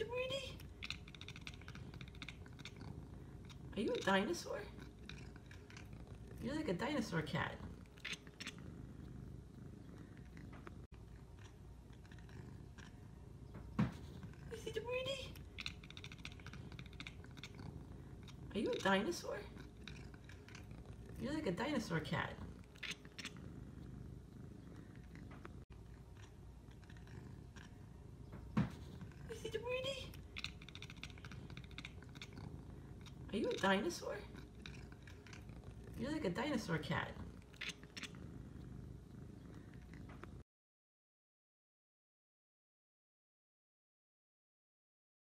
Mr. Are you a dinosaur? You're like a dinosaur cat. Mr. Rudy? Are you a dinosaur? You're like a dinosaur cat. Are you a dinosaur? You're like a dinosaur cat.